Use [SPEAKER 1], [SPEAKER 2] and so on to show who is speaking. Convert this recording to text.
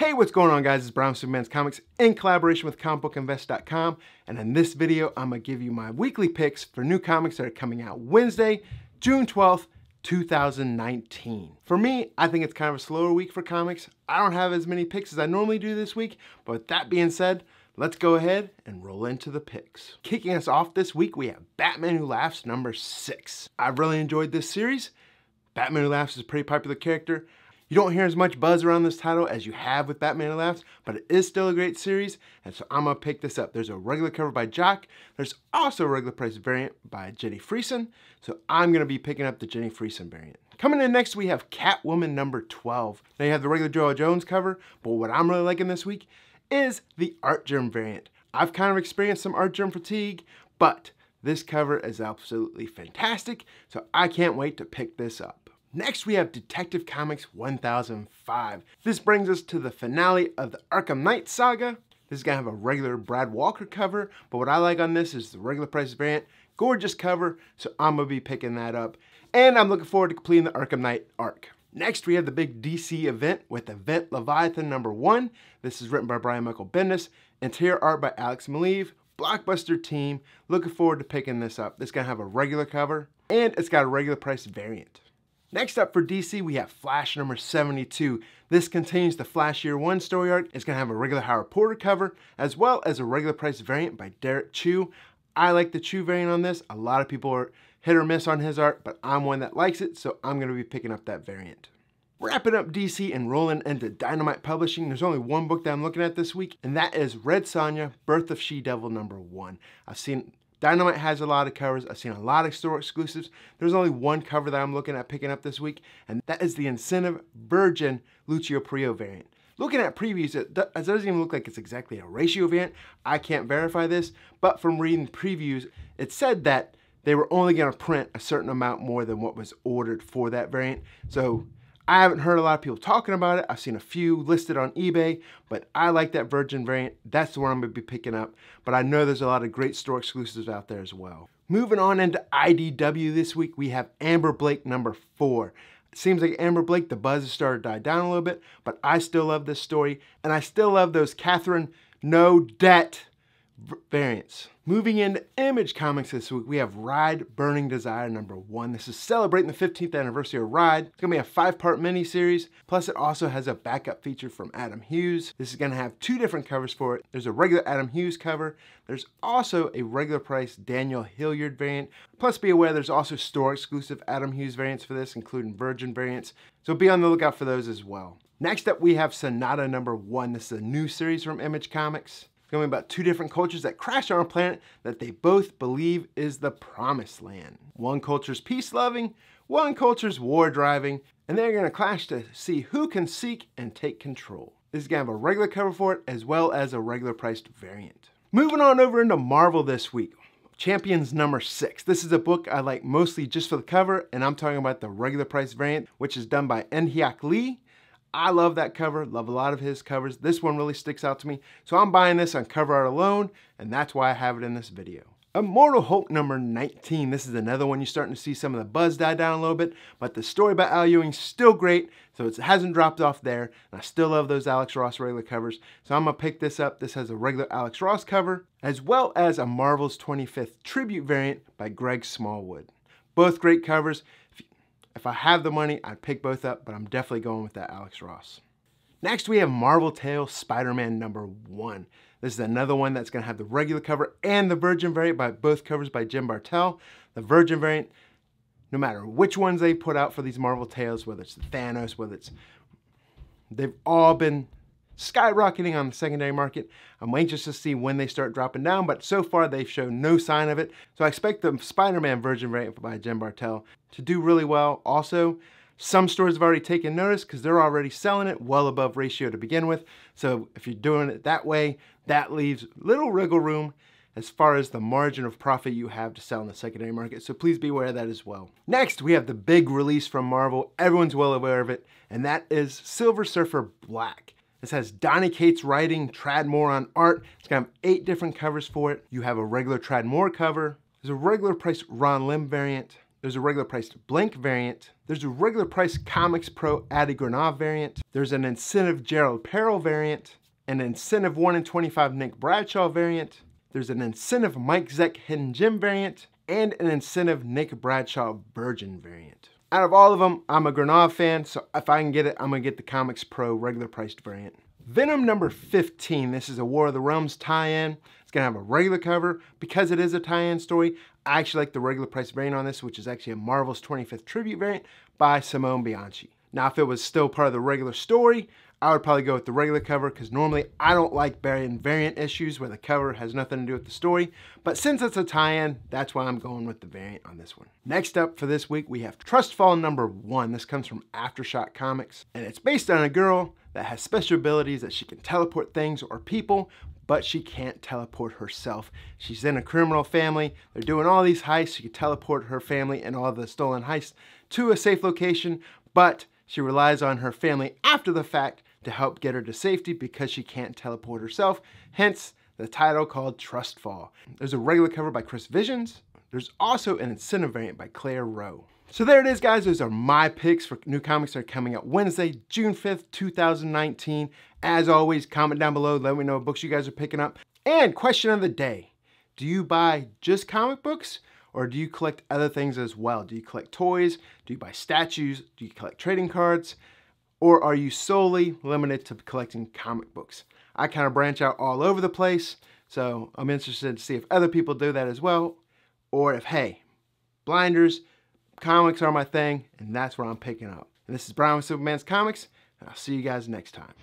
[SPEAKER 1] Hey, what's going on guys? It's Brian Simpleman's Comics in collaboration with comicbookinvest.com and in this video I'm to give you my weekly picks for new comics that are coming out Wednesday, June 12th, 2019. For me, I think it's kind of a slower week for comics. I don't have as many picks as I normally do this week, but with that being said, let's go ahead and roll into the picks. Kicking us off this week, we have Batman Who Laughs number 6. I've really enjoyed this series. Batman Who Laughs is a pretty popular character. You don't hear as much buzz around this title as you have with Batman Laughs, but it is still a great series, and so I'm gonna pick this up. There's a regular cover by Jock. There's also a regular price variant by Jenny Frison, so I'm gonna be picking up the Jenny Frison variant. Coming in next, we have Catwoman number 12. Now you have the regular Joelle Jones cover, but what I'm really liking this week is the Art Artgerm variant. I've kind of experienced some Art Artgerm fatigue, but this cover is absolutely fantastic, so I can't wait to pick this up. Next, we have Detective Comics 1005. This brings us to the finale of the Arkham Knight saga. This is gonna have a regular Brad Walker cover, but what I like on this is the regular price variant. Gorgeous cover, so I'm gonna be picking that up. And I'm looking forward to completing the Arkham Knight arc. Next, we have the big DC event with Event Leviathan number one. This is written by Brian Michael Bendis, interior art by Alex Maleev, blockbuster team. Looking forward to picking this up. This is gonna have a regular cover, and it's got a regular price variant. Next up for DC, we have Flash number 72. This contains the Flash Year 1 story arc. It's to have a regular Howard Porter cover, as well as a regular price variant by Derrick Chew. I like the Chew variant on this. A lot of people are hit or miss on his art, but I'm one that likes it, so I'm to be picking up that variant. Wrapping up DC and rolling into Dynamite Publishing, there's only one book that I'm looking at this week, and that is Red Sonja, Birth of She-Devil number one. I've seen Dynamite has a lot of covers. I've seen a lot of store exclusives. There's only one cover that I'm looking at picking up this week, and that is the Incentive Virgin Lucio Parrillo variant. Looking at previews, it doesn't even look like it's exactly a ratio variant. I can't verify this, but from reading previews, it said that they were only gonna print a certain amount more than what was ordered for that variant. So I haven't heard a lot of people talking about it. I've seen a few listed on eBay, but I like that Virgin variant. That's the one I'm gonna be picking up. But I know there's a lot of great store exclusives out there as well. Moving on into IDW this week, we have Amber Blake number four. Seems like Amber Blake, the buzz has started to die down a little bit, but I still love this story, and I still love those Catherine No Debt variants. Moving into Image Comics this week, we have Ride Burning Desire number one. This is celebrating the 15th anniversary of Ride. It's gonna be a five-part miniseries, plus it also has a backup feature from Adam Hughes. This is gonna have two different covers for it. There's a regular Adam Hughes cover. There's also a regular price Daniel Hilliard variant. Plus be aware there's also store exclusive Adam Hughes variants for this, including Virgin variants. So be on the lookout for those as well. Next up, we have Sonata number one. This is a new series from Image Comics. It's going to be about two different cultures that crash on a planet that they both believe is the promised land. One culture's peace loving, one culture's war driving, and they're going to clash to see who can seek and take control. This is to have a regular cover for it as well as a regular priced variant. Moving on over into Marvel this week. Champions number six. This is a book I like mostly just for the cover, and I'm talking about the regular price variant, which is done by InHyuk Lee. I love that cover, love a lot of his covers. This one really sticks out to me. So I'm buying this on cover art alone, and that's why I have it in this video. Immortal Hulk number 19. This is another one you're starting to see some of the buzz die down a little bit, but the story about Al Ewing's still great, so it hasn't dropped off there. And I still love those Alex Ross regular covers, so I'm gonna pick this up. This has a regular Alex Ross cover, as well as a Marvel's 25th tribute variant by Greg Smallwood. Both great covers. If I have the money, I'd pick both up, but I'm definitely going with that Alex Ross. Next, we have Marvel Tales Spider-Man number one. This is another one that's gonna have the regular cover and the Virgin variant by both covers by Jim Bartel. The Virgin variant, no matter which ones they put out for these Marvel Tales, whether it's Thanos, whether it's, they've all been skyrocketing on the secondary market. I'm anxious to see when they start dropping down, but so far they've shown no sign of it. So I expect the Spider-Man Virgin variant by Jim Bartel to do really well. Also, some stores have already taken notice because they're already selling it well above ratio to begin with. So if you're doing it that way, that leaves little wriggle room as far as the margin of profit you have to sell in the secondary market. So please be aware of that as well. Next, we have the big release from Marvel. Everyone's well aware of it, and that is Silver Surfer Black. This has Donny Cates writing, Tradd Moore on art. It's gonna have eight different covers for it. You have a regular Tradd Moore cover. There's a regular price Ron Lim variant. there's a regular priced Blink variant, there's a regular price Comics Pro Adi Granov variant, there's an incentive Gerald Parel variant, an incentive 1 in 25 Nick Bradshaw variant, there's an incentive Mike Zeck Hidden Gem variant, and an incentive Nick Bradshaw Virgin variant. Out of all of them, I'm a Granov fan, so if I can get it, I'm gonna get the Comics Pro regular priced variant. Venom number 15, this is a War of the Realms tie-in. It's gonna have a regular cover. Because it is a tie-in story, I actually like the regular price variant on this, which is actually a Marvel's 25th tribute variant by Simone Bianchi. Now, if it was still part of the regular story, I would probably go with the regular cover because normally I don't like variant variant issues where the cover has nothing to do with the story. But since it's a tie-in, that's why I'm going with the variant on this one. Next up for this week, we have Trustfall number one. This comes from Aftershock Comics, and it's based on a girl that has special abilities that she can teleport things or people, but she can't teleport herself. She's in a criminal family. They're doing all these heists. She can teleport her family and all the stolen heists to a safe location, but she relies on her family after the fact to help get her to safety because she can't teleport herself, hence the title called Trustfall. There's a regular cover by Chris Visions. There's also an incentive variant by Claire Roe. So there it is, guys. Those are my picks for new comics that are coming out Wednesday, June 5th, 2019. As always, comment down below. Let me know what books you guys are picking up. And question of the day. Do you buy just comic books or do you collect other things as well? Do you collect toys? Do you buy statues? Do you collect trading cards? Or are you solely limited to collecting comic books? I kind of branch out all over the place, so I'm interested to see if other people do that as well, or if, hey, blinders, comics are my thing, and that's what I'm picking up. And this is Brian with Simpleman's Comics, and I'll see you guys next time.